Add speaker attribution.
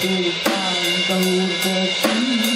Speaker 1: भूतान्तौ दशी